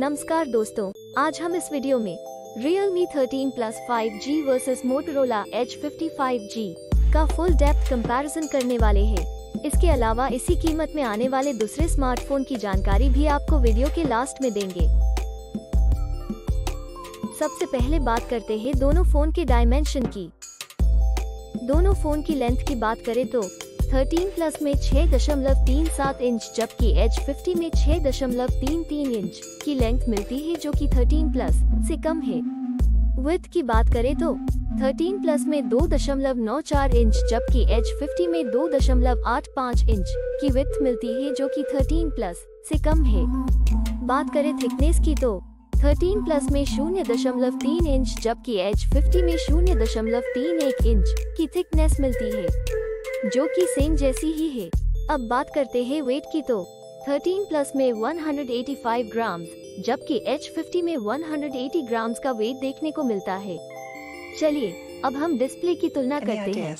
नमस्कार दोस्तों, आज हम इस वीडियो में Realme 13 Plus 5G versus Motorola Edge 55G का फुल डेप्थ कंपैरिजन करने वाले हैं। इसके अलावा इसी कीमत में आने वाले दूसरे स्मार्टफ़ोन की जानकारी भी आपको वीडियो के लास्ट में देंगे सबसे पहले बात करते हैं दोनों फ़ोन के डायमेंशन की दोनों फ़ोन की लेंथ की बात करें तो 13 प्लस में 6.37 इंच, जबकि एच 50 में 6.33 इंच की लेंथ मिलती है, जो कि 13 प्लस से कम है। विथ की बात करें तो 13 प्लस में 2.94 इंच, जबकि एच 50 में 2.85 इंच की विथ मिलती है, जो कि 13 प्लस से कम है। बात करें थिकनेस की तो 13 प्लस में शून्य दशमलव तीन इंच, जबकि एच 50 में शून्य दशमलव तीन एक इंच की थिकनेस मिलती है। जो कि सेम जैसी ही है। अब बात करते हैं वेट की तो। 13 प्लस में 185 ग्राम जबकि H50 में 180 ग्राम का वेट देखने को मिलता है। चलिए अब हम डिस्प्ले की तुलना करते हैं।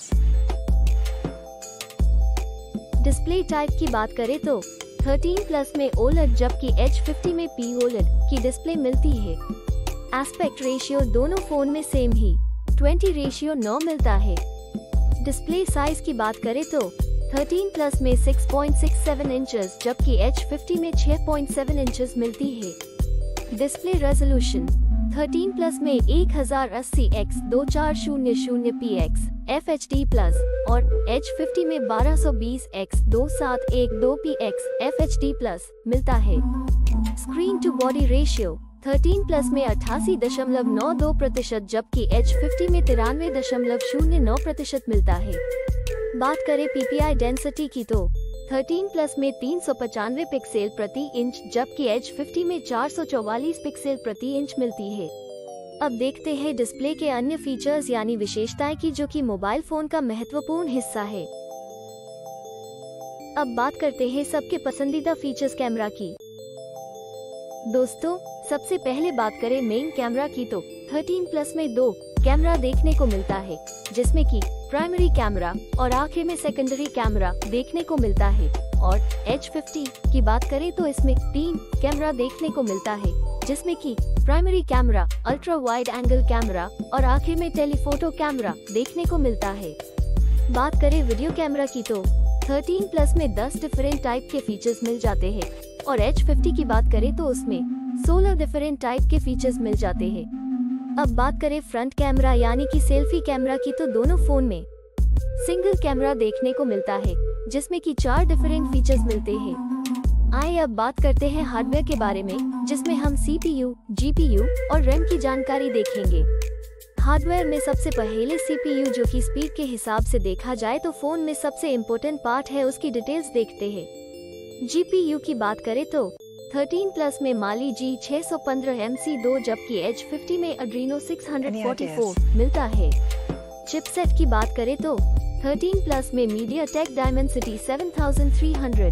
डिस्प्ले टाइप की बात करें तो 13 प्लस में OLED जबकि H50 में पी OLED की डिस्प्ले मिलती है। एस्पेक्ट रेशियो दोनों फ़ोन में सेम ही 20 रेशियो 9 मिलता है। डिस्प्ले साइज़ की बात करें तो 13 प्लस में 6.67 इंचेस जबकि H50 में 6.7 इंचेस मिलती है। डिस्प्ले रेजोल्यूशन 13 प्लस में 1080 x 2400 px FHD प्लस और H50 में 1220 x 2712 px FHD प्लस मिलता है। Screen to body ratio 13 plus में अठासी दशमलव नौ दो प्रतिशत, जबकि एच फिफ्टी में तिरानवे दशमलव शून्य नौ प्रतिशत मिलता है। बात करें पीपीआई डेंसिटी की तो 13 प्लस में तीन सौ पचानवे पिक्सल प्रति इंच, जबकि एच फिफ्टी में चार सौ चौवालीस पिक्सल प्रति इंच मिलती है। अब देखते हैं डिस्प्ले के अन्य फीचर्स यानी विशेषताएँ की, जो कि मोबाइल फ़ोन का महत्वपूर्ण हिस्सा है। अब बात करते हैं सबके पसंदीदा फीचर्स कैमरा की। दोस्तों, सबसे पहले बात करें मेन कैमरा की तो 13 प्लस में दो कैमरा देखने को मिलता है, जिसमें कि प्राइमरी कैमरा और आखिर में सेकेंडरी कैमरा देखने को मिलता है। और H50 की बात करें तो इसमें तीन कैमरा देखने को मिलता है, जिसमें कि primary camera ultra wide angle camera और आखिर में टेलीफोटो कैमरा देखने को मिलता है। बात करें वीडियो कैमरा की तो 13 प्लस में 10 डिफरेंट टाइप के फीचर्स मिल जाते हैं। और H50 की बात करें तो उसमें 16 डिफरेंट टाइप के फीचर्स मिल जाते हैं। अब बात करें फ्रंट कैमरा यानी कि सेल्फी कैमरा की तो दोनों फ़ोन में सिंगल कैमरा देखने को मिलता है जिसमें कि चार डिफरेंट फीचर्स मिलते हैं। आए अब बात करते हैं हार्डवेयर के बारे में जिसमें हम सीपीयू, जीपीयू और रैम की जानकारी देखेंगे। हार्डवेयर में सबसे पहले सीपीयू जो कि स्पीड के हिसाब से देखा जाए तो फ़ोन में सबसे इम्पोर्टेंट पार्ट है उसकी डिटेल्स देखते हैं। जीपीयू की बात करें तो 13 प्लस में माली जी 615 MC2 जबकि H50 में अड्रीनो 644 मिलता है। चिपसेट की बात करें तो 13 प्लस में मीडिया टेक डायमेंसिटी 7300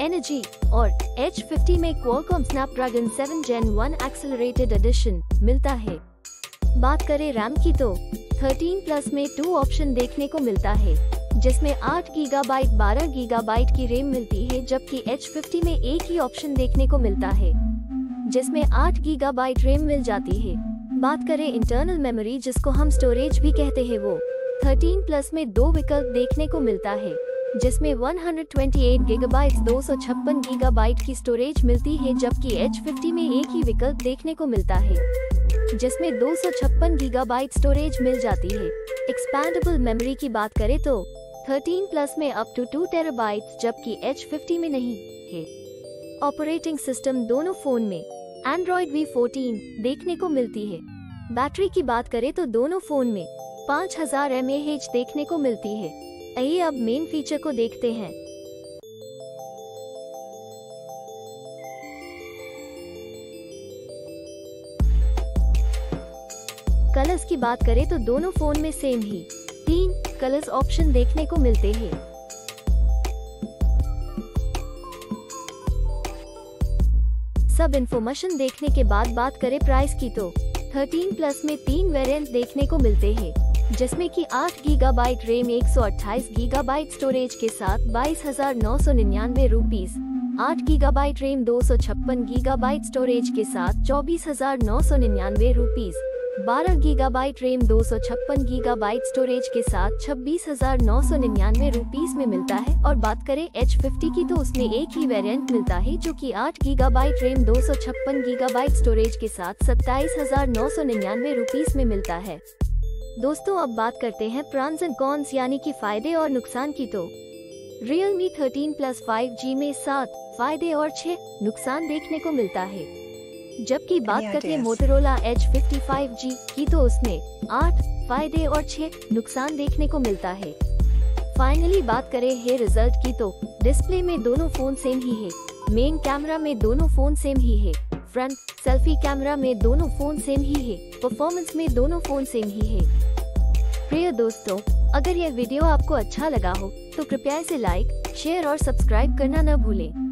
एनर्जी और H50 में Qualcomm Snapdragon 7 Gen 1 accelerated edition मिलता है। बात करें रैम की तो 13 प्लस में टू ऑप्शन देखने को मिलता है। जिसमें 8 गीगाबाइट 12 गीगाबाइट की रेम मिलती है, जबकि H50 में एक ही ऑप्शन देखने को मिलता है, जिसमें 8 गीगाबाइट रेम मिल जाती है। बात करें इंटरनल मेमोरी जिसको हम स्टोरेज भी कहते हैं, वो 13 प्लस में दो विकल्प देखने को मिलता है, जिसमें 128 गीगाबाइट दो गीगाबाइट की स्टोरेज मिलती है, जबकि H50 में एक ही विकल्प देखने को मिलता है, जिसमें दो गीगाबाइट स्टोरेज मिल जाती है। एक्सपैंडेबल मेमोरी की बात करें तो 13 प्लस में अप टू टू टेराबाइट्स जबकि H50 में नहीं, है। ऑपरेटिंग सिस्टम दोनों फ़ोन में एंड्रॉइड वी फोर्टीन देखने को मिलती है। बैटरी की बात करें तो दोनों फ़ोन में 5000 हज़ार एम देखने को मिलती है। आइए अब मेन फीचर को देखते हैं। कलर्स की बात करें तो दोनों फ़ोन में सेम ही। कलर्स ऑप्शन देखने को मिलते हैं। सब इन्फॉर्मेशन देखने के बाद बात करें प्राइस की तो। 13 प्लस में तीन वेरिएंट देखने को मिलते हैं, जिसमें कि 8 गीगाबाइट रैम 128 गीगाबाइट स्टोरेज के साथ बाईस हज़ार नौ सौ निन्यानवे रूपीज आठ गीगाबाइट रेम दो सौ छप्पन गीगाबाइट स्टोरेज के साथ चौबीस हज़ार नौ सौ निन्यानवे रूपीज बारह गीगाबाइट रैम छप्पन गीगाबाइट स्टोरेज के साथ छब्बीस हज़ार नौ सौ निन्यानवे रूपीज में मिलता है। और बात करें एच फिफ्टी की तो उसमें एक ही वेरिएंट मिलता है, जो कि आठ गीगाबाइट रैम छप्पन गीगाबाइट स्टोरेज के साथ सत्ताईस हज़ार नौ सौ निन्यानवे रूपीज में मिलता है। दोस्तों, अब बात करते हैं प्रॉन्स एंड कॉन्स, यानी कि फ़ायदे और नुकसान की तो। Realme 13 प्लस 5G में सात, फ़ायदे और छह नुकसान देखने को मिलता है। जबकि बात करते ideas? मोटरोला H55G की तो उसमें आठ फ़ायदे और छह नुकसान देखने को मिलता है। फाइनली बात करें है रिज़ल्ट की तो डिस्प्ले में दोनों फ़ोन सेम ही है। मेन कैमरा में दोनों फ़ोन सेम ही है। फ्रंट सेल्फी कैमरा में दोनों फ़ोन सेम ही है। परफॉर्मेंस में दोनों फ़ोन सेम ही है। प्रिय दोस्तों अगर यह वीडियो आपको अच्छा लगा हो तो कृपया इसे लाइक शेयर और सब्सक्राइब करना न भूलें।